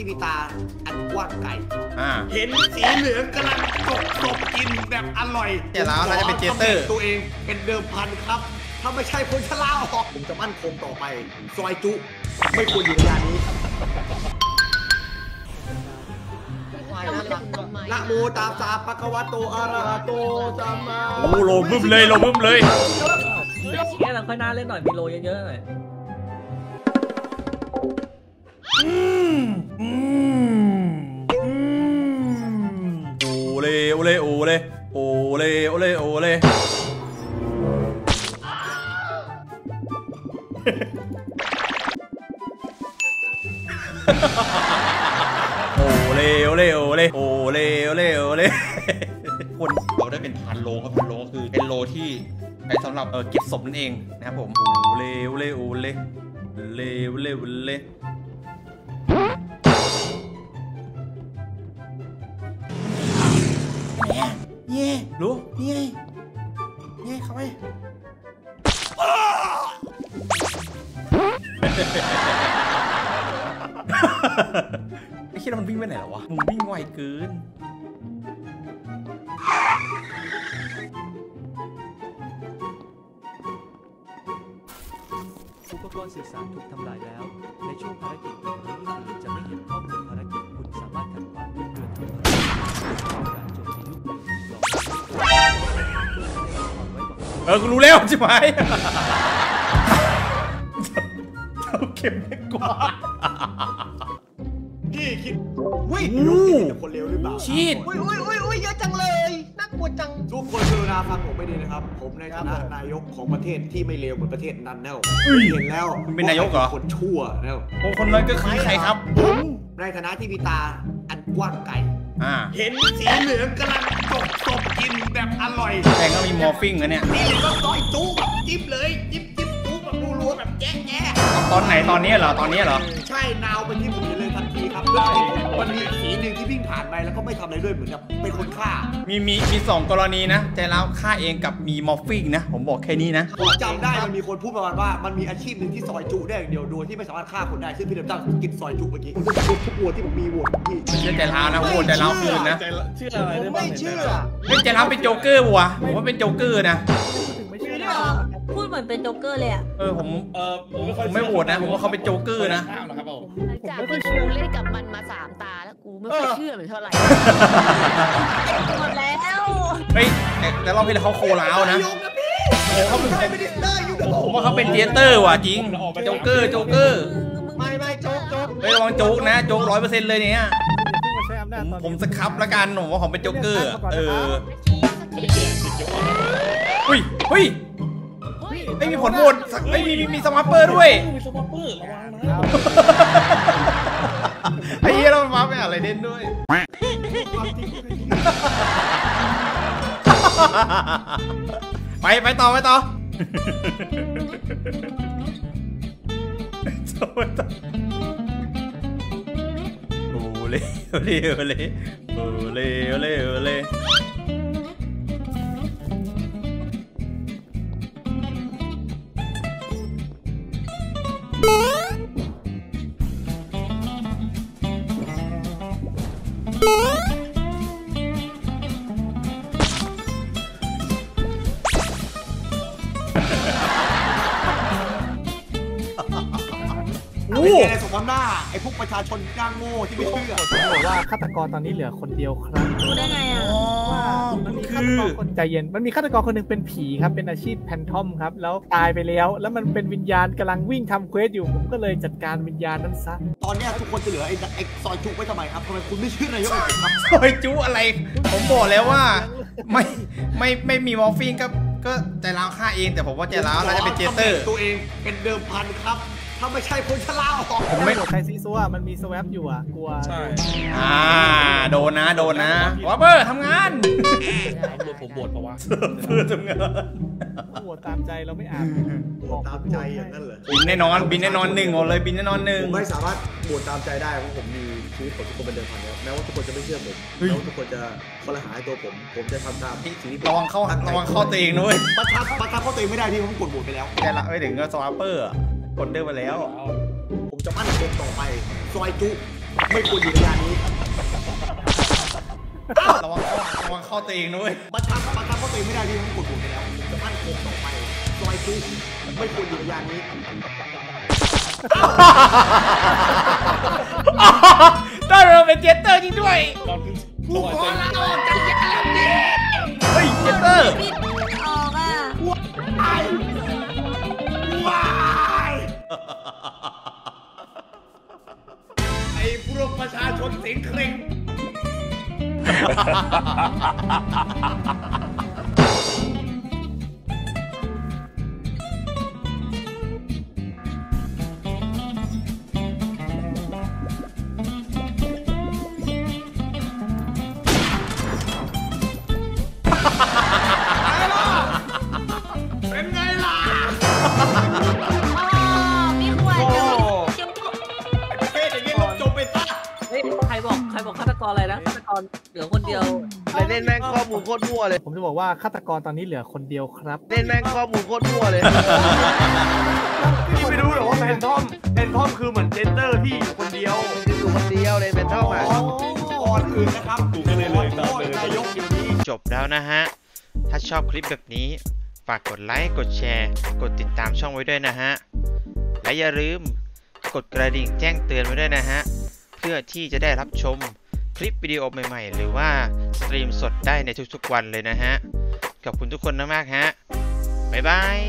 ที่มีตาอันกว้างไกลอ่า เห็นสีเหลืองกำลังจกศพกินแบบอร่อยเดี๋ยวแล้วเราจะเป็นเจเตอร์ ตัวเองเป็นเดิมพันครับ ถ้าไม่ใช่คนชะลาออกผมจะมั่นคงต่อไป ซอยจุ ไม่ควรอยู่ในงานนี้นะโมตาสาปะคะวะโตอะระหะโตสัมมา โอ้โลบึ้มเลยโลบึ้มเลยแค่เราค่อยหน้าเล่นหน่อยมีโลเยอะๆหน่อย โอเลโอเลโอเลโอเลโอเลโอเลโอเลโอเลโอเลโอเลโอเลโอเลคนเราได้เป็นภารโรงครับภารโรงก็คือเป็น role ที่ใช้สำหรับเก็บศพนั่นเองนะครับผมโอเลโอเลโอเลเลโอเลโอเล เย่รู้นี่ไงนี่ไงเข้าไปไอ้คิดว่ามันวิ่งไปไหนแล้ววะมึงวิ่งไวเกินอุปกรณ์สื่อสารถูกทำลายแล้ว ในช่วงภารกิจนี้คือจะไม่เห็นข้อมูลภารกิจคุณสามารถขัดขวางเพื่อนร่วมภ อกเออกูรู้แล้วใช่ไหมเจ้าเข็มไม่กว่าพี่คิดวิ่งโอ้ลูกคิดเป็นคนเลวหรือเปล่าชีดอุ้ยอุ้ยอุ้ยอุ้ยเยอะจังเลยน่ากลัวจังทุกคนกรุณาฟังผมไม่ดีนะครับ ผมในฐานะนายกของประเทศที่ไม่เลวเหมือนประเทศนั้นแน่วเห็นแล้วคุณเป็นนายกเหรอว่คนชั่วแน่วโอ้คนนั้นก็คือใครครับผมในฐานะที่มีตาอันกว้างไกล อ่าเห็นสีเหลืองกำลังจกศพกินแบบอร่อยแต่ก็มีมอร์ฟิงนะเนี่ยนี่เลยก็ต้อยจุ๊บจิ้มเลยจิ้มจิ้มจุ๊บแบบรัวๆแบบแจ๊ะแจ๊ะตอนไหนตอนนี้เหรอตอนนี้เหรอ ใช่นาวไปที่ผมเห็นเลย ทันทีครับแล้วมันมีอีกสีหนึ่งที่วิ่งผ่านไปแล้วก็ไม่ทำอะไรด้วยเหมือนกับเป็นคนฆ่ามีมีมีสองกรณีนะใจแล้วฆ่าเองกับมีมอร์ฟิงนะ ผมบอกแค่นี้นะ ผมจำได้มันมีคนพูดประมาณว่ามันมีอาชีพหนึ่งที่ซอยจุได้อย่างเดียวโดยที่ไม่สามารถฆ่าคนได้ซึ่งพี่เดมตั้งกินซอยจุเมื่อกี้ผมจะพูดทุกวัวที่ผมมีวัวพี่ไม่เชื่อใจร้าวนะโหวตใจร้าวคืนนะเชื่ออะไรผมได้บ้าไม่งเชื่อ เป็นใจร้าวเป็นโจ๊กเกอร์ปะวะผมว่าเป็นโจ๊กเกอร์นะ มือนเป็นโจ๊กเกอร์เลยอะเออผมเออผมไม่ผค่อยมไม่โหวตนะ ผมว่าเขาเป็นโจ๊กเกอร์นะ ข้าวนะครับผมหลังจากที่กูเล่นกับมันมาสามตาแล้วกูไม่ค่อยเชื่อมันเท่าไหร่หมดแล้ว เฮ้ยแต่แต่รอบที่แล้วเขาโคลาวนะยกนะพี่เขาเป็นไม่ได้ได้อยู่นะผมว่าเขาเป็นเทยเตอร์ว่ะจริง โจ๊กเกอร์โจ๊กเกอร์ไม่ไม่โจ๊กโจ๊กเฮ้ยระวังโจ๊กนะโจ๊กร้อยเปอร์เซ็นต์เลยเนี่ยใช้อำนาผจมตอนผมสครับละกันผมว่าผมเป็นโจ๊กเกอร์อะเออเมื่อกี้สักทีเฮ้ยเฮ้ยเฮ้ย ไม่มีผลโหวตสักไม่มีมีมีสวัปเปอร์ด้วย มีสวอปเปอร์ระวังนะไอ้เหี้ยเรามาไม่อะไรเด่นด้วย ไปไปต่อไปต่อต่อไปต่อโอเล่โอเล่โอเล่โอเล่โอเล่โอเล่ โอ้ไอ้แกสมน้ำหน้าไอ้พวกประชาชนย่างโง่ที่ไม่เชื่อผมบอกว่าฆาตกรตอนนี้เหลือคนเดียวครับรู้ได้ไงอะว่ามันมีฆาตกรคือคนใจเย็น มันมีฆาตกรคนหนึ่งเป็นผีครับ เป็นอาชีพ phantom ครับ แล้วตายไปแล้ว แล้วมันเป็นวิญญาณกำลังวิ่งทำ quest อยู่ ผมก็เลยจัดการวิญญาณนั้นซะ ตอนเนี้ยทุกคนจะเหลือไอ้ไอ้ซอยจุ๊ไว้ทำไมครับทำไมคุณไม่เชื่อนายกผมครับ ซอยจุ๊อะไร ผมบอกแล้วว่า ไม่ไม่ไม่มี morphing ก็ก็ใจร้าวฆ่าเอง แต่ผมว่าใจร้าวน่าจะเป็น jester ตัวเองเป็นเดิมพันครับ ถ้าไม่ใช่คนชะลาออกผมไม่ถ้าเกิดใครซีซัวมันมีสวปอยู่อะ กลัวใช่ อ่า โดนนะ โดนนะวอเบอร์ทำงานผมบวชปะวะ เพื่อทำงาน โหวตตามใจเราไม่อ่านโหวตตามใจอย่างนั้นเหรอบินแน่นอน บินแน่นอนหนึ่งเอาเลยบินแน่นอนหนึ่ง ผมไม่สามารถโหวตตามใจได้เพราะผมมีชีวิตของทุกคนเป็นเดิมพันแล้วแม้ว่าทุกคนจะไม่เชื่อผมแม้ว่าทุกคนจะคอรหาในตัวผม ผมจะทำตามสิ่งที่ผมระวังเข้าตั้ใจระวังเข้าตัวเองด้วยประทับประทับเข้าตัวเองไม่ได้ที่ผมกดโหวตไปแล้ว ใจละไม่ถึงก็สวาเปอร์อะ กดเดินไปแล้ว ผมจะมั่นคงต่อไป ซอยจุ ไม่ควรอยู่ในยานนี้ระวังเข้าระวังเข้าตัวเองด้วยบังคับบังคับเพราะตัวเองไม่ได้ที่ผมกดปุ่มไปแล้วผมจะมั่นคงต่อไป ซอยจุไม่ควรอยู่ในยานนี้ได้เราเป็นเจสเตอร์จริงด้วยตอนสวายใจเฮ้ยเจสเตอร์พี่ออกอะ ไอ้พวกประชาชนเสียงเคร่ง ใครบอกใครบอกฆาตกรอะไรนะฆาตกรเหลือคนเดียวเล่นแม่งข้อมูลโคตรมั่วเลย ผมจะบอกว่าฆาตกรตอนนี้เหลือคนเดียวครับ เล่นแม่งข้อมูลโคตรมั่วเลยพี่ไม่รู้หรอกว่า Phantom Phantom คือเหมือน janitor พี่อยู่คนเดียวอยู่คนเดียวเลยเป็นเท่าไหร่ก่อนอื่นนะครับกูก็เลยเลยตามเลยนายกเดี๋ยวนี้จบแล้วนะฮะ ถ้าชอบคลิปแบบนี้ ฝากกดไลค์กดแชร์ กดติดตามช่องไว้ด้วยนะฮะ และอย่าลืมกดกระดิ่งแจ้งเตือนไว้ด้วยนะฮะ เพื่อที่จะได้รับชมคลิปวิดีโอใหม่ๆ หรือว่าสตรีมสดได้ในทุกๆวันเลยนะฮะขอบคุณทุกคนมากๆฮะบ๊ายบาย